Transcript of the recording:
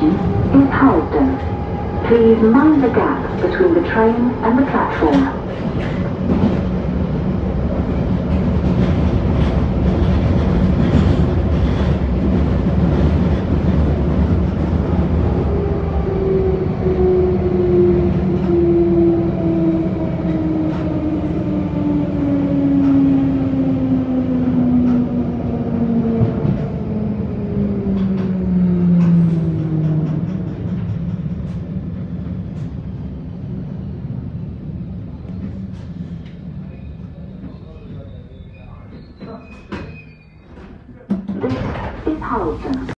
station is Harlesden. Please mind the gap between the train and the platform. This is Harlton.